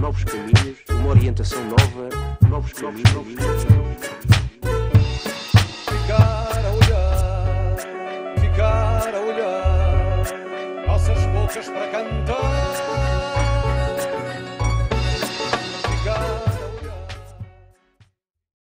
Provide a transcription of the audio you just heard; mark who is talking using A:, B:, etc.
A: novos caminhos, uma orientação nova, novos caminhos. Novos caminhos.
B: Ficar a olhar, ficar a olhar, nossas bocas para cantar.